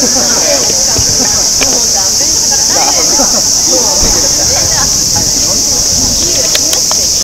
Ha ha ha!